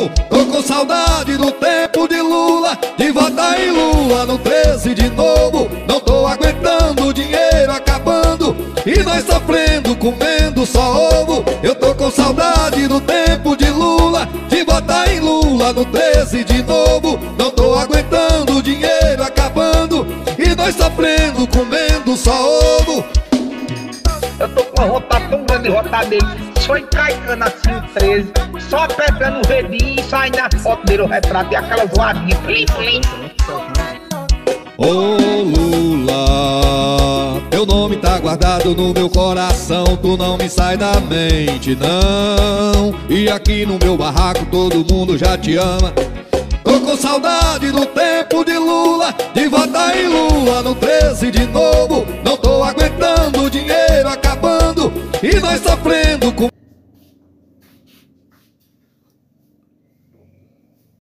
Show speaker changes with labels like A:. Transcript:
A: Eu tô com saudade do tempo de Lula, de votar em Lula no 13 de novo. Não tô aguentando o dinheiro acabando e nós sofrendo, comendo só ovo. Eu tô com saudade do tempo de Lula, de votar em Lula no 13 de novo. Não tô aguentando o dinheiro acabando e nós sofrendo, comendo só ovo.
B: Eu tô com uma vontade tão grande de votar dele. Só encaicando assim o 13, só apertando o redinho e sai na foto dele o retrato e aquela zoadinha. Plim, plim.
A: Ô Lula, teu nome tá guardado no meu coração, tu não me sai da mente, não. E aqui no meu barraco todo mundo já te ama. Tô com saudade do tempo de Lula, de votar em Lula no 13 de novo. Sofrendo com